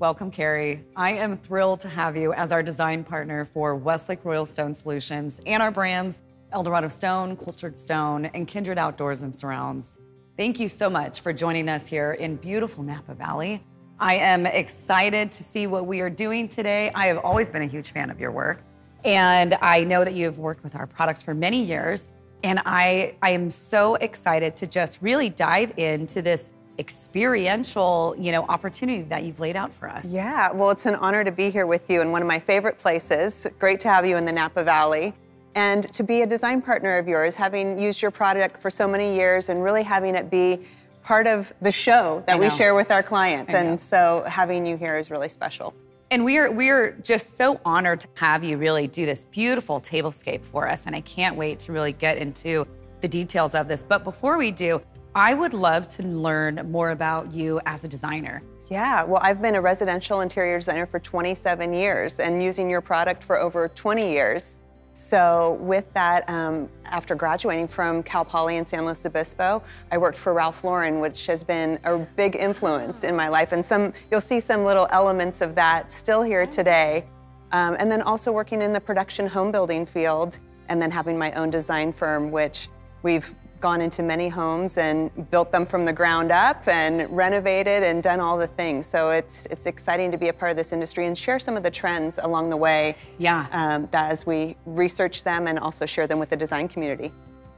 Welcome, Kerrie. I am thrilled to have you as our design partner for Westlake Royal Stone Solutions and our brands Eldorado Stone, Cultured Stone, and Kindred Outdoors and Surrounds. Thank you so much for joining us here in beautiful Napa Valley. I am excited to see what we are doing today. I have always been a huge fan of your work, and I know that you have worked with our products for many years. And I, I am so excited to just really dive into this experiential, you know, opportunity that you've laid out for us. Yeah, well, it's an honor to be here with you in one of my favorite places. Great to have you in the Napa Valley. And to be a design partner of yours, having used your product for so many years and really having it be part of the show that we share with our clients. And so having you here is really special. And we're we're just so honored to have you really do this beautiful tablescape for us. And I can't wait to really get into the details of this. But before we do, I would love to learn more about you as a designer. Yeah, well, I've been a residential interior designer for 27 years and using your product for over 20 years. So with that, um, after graduating from Cal Poly in San Luis Obispo, I worked for Ralph Lauren, which has been a big influence in my life. And some, you'll see some little elements of that still here today. Um, and then also working in the production home building field, and then having my own design firm, which we've gone into many homes and built them from the ground up and renovated and done all the things. So it's it's exciting to be a part of this industry and share some of the trends along the way. Yeah. Um, as we research them and also share them with the design community.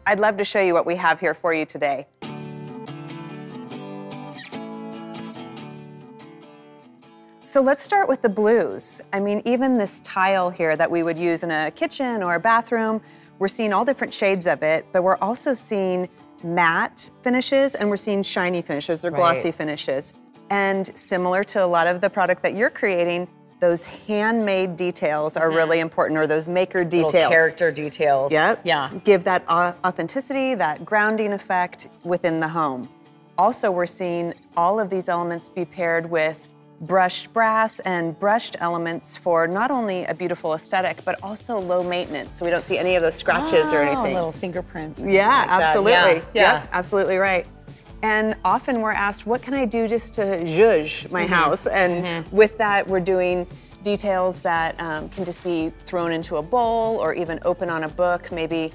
I'd love to show you what we have here for you today. So let's start with the blues. I mean, even this tile here that we would use in a kitchen or a bathroom, we're seeing all different shades of it, but we're also seeing matte finishes and we're seeing shiny finishes or glossy right. finishes. And similar to a lot of the product that you're creating, those handmade details are mm -hmm. really important, or those maker details. Little character details. Yep. Yeah. Give that authenticity, that grounding effect within the home. Also, we're seeing all of these elements be paired with brushed brass and brushed elements for not only a beautiful aesthetic, but also low maintenance. So we don't see any of those scratches oh, or anything. little fingerprints. Yeah, like absolutely. Yeah. yeah. absolutely right. And often we're asked, what can I do just to zhuzh my mm -hmm. house? And mm -hmm. with that, we're doing details that um, can just be thrown into a bowl or even open on a book, maybe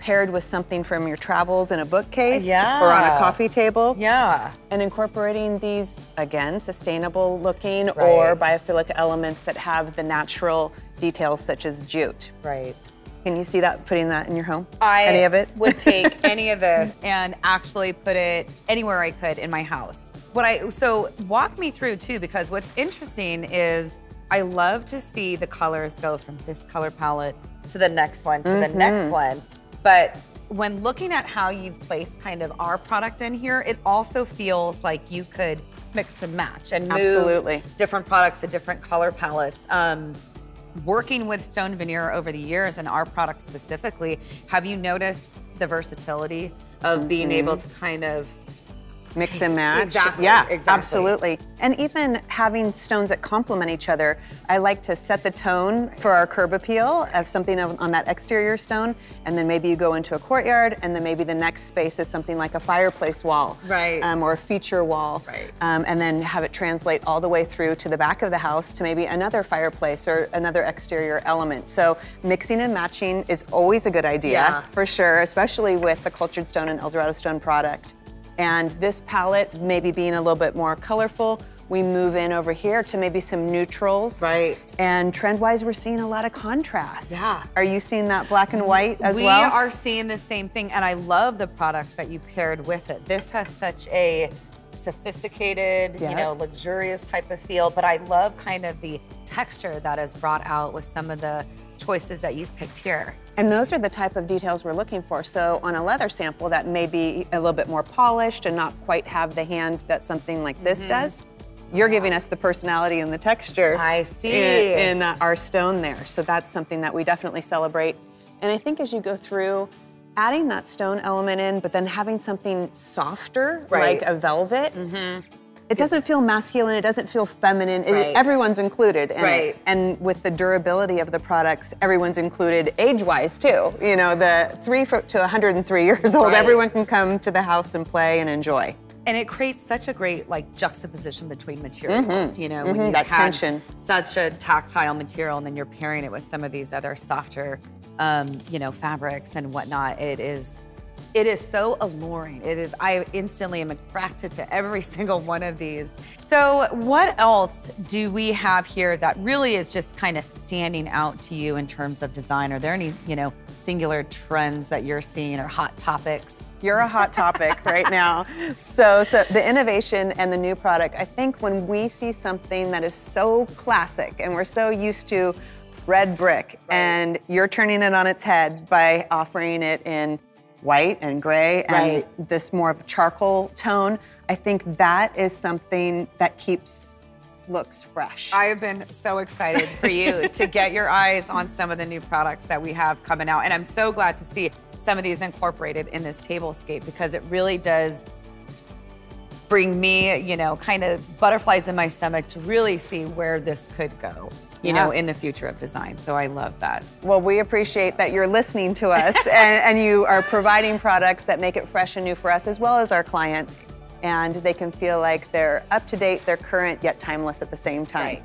paired with something from your travels in a bookcase yeah. or on a coffee table. Yeah. And incorporating these, again, sustainable looking right. or biophilic elements that have the natural details such as jute. Right. Can you see that, putting that in your home? I any of it? would take any of this and actually put it anywhere I could in my house. What I, so walk me through too, because what's interesting is I love to see the colors go from this color palette to the next one, to mm -hmm. the next mm-hmm. one. But when looking at how you've placed kind of our product in here, it also feels like you could mix and match and move Absolutely. different products to different color palettes. Um, working with stone veneer over the years and our product specifically, have you noticed the versatility of being mm -hmm. able to kind of Mix and match. Exactly. Yeah, exactly. absolutely. And even having stones that complement each other, I like to set the tone for our curb appeal of something on that exterior stone, and then maybe you go into a courtyard, and then maybe the next space is something like a fireplace wall, right, um, or a feature wall, right, um, and then have it translate all the way through to the back of the house to maybe another fireplace or another exterior element. So mixing and matching is always a good idea, yeah. for sure, especially with the cultured stone and Eldorado stone product. And this palette, maybe being a little bit more colorful, we move in over here to maybe some neutrals. Right. And trend-wise, we're seeing a lot of contrast. Yeah. Are you seeing that black and white as we well? We are seeing the same thing, and I love the products that you paired with it. This has such a sophisticated, you know, luxurious type of feel, but I love kind of the texture that is brought out with some of the choices that you've picked here. And those are the type of details we're looking for. So on a leather sample that may be a little bit more polished and not quite have the hand that something like this mm -hmm. does, you're giving us the personality and the texture. I see. In, in uh, our stone there. So that's something that we definitely celebrate. And I think as you go through, adding that stone element in, but then having something softer, right. like a velvet, mm -hmm. It doesn't feel masculine, it doesn't feel feminine. Right. It, everyone's included in right. it. And with the durability of the products, everyone's included age-wise too. You know, the three to 103 years old, right. everyone can come to the house and play and enjoy. And it creates such a great like juxtaposition between materials, you know, when you Mm-hmm. that had tension. such a tactile material and then you're pairing it with some of these other softer, um, you know, fabrics and whatnot. It is, it is so alluring. It is, I instantly am attracted to every single one of these. So what else do we have here that really is just kind of standing out to you in terms of design? Are there any, you know, singular trends that you're seeing or hot topics? You're a hot topic right now. So, so the innovation and the new product, I think when we see something that is so classic and we're so used to red brick and you're turning it on its head by offering it in white and gray and Right. this more of a charcoal tone, I think that is something that keeps looks fresh. I have been so excited for you to get your eyes on some of the new products that we have coming out. And I'm so glad to see some of these incorporated in this tablescape because it really does bring me, you know, kind of butterflies in my stomach to really see where this could go, you know, in the future of design. So I love that. Well, we appreciate that you're listening to us and, and you are providing products that make it fresh and new for us as well as our clients. And they can feel like they're up to date, they're current, yet timeless at the same time. Right.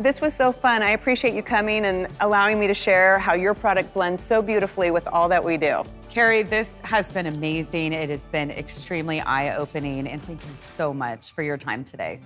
This was so fun. I appreciate you coming and allowing me to share how your product blends so beautifully with all that we do. Kerrie, this has been amazing. It has been extremely eye opening. And thank you so much for your time today.